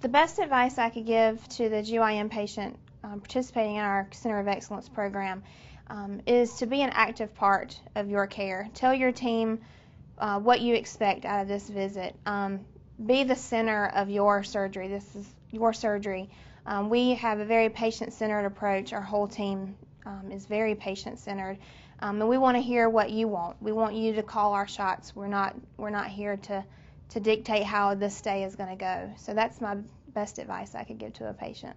The best advice I could give to the GYN patient um, participating in our Center of Excellence program um, is to be an active part of your care. Tell your team uh, what you expect out of this visit. Um, be the center of your surgery. This is your surgery. Um, we have a very patient-centered approach. Our whole team um, is very patient-centered, um, and we want to hear what you want. We want you to call our shots. We're not we're not here to to dictate how this day is going to go. So that's my best advice I could give to a patient.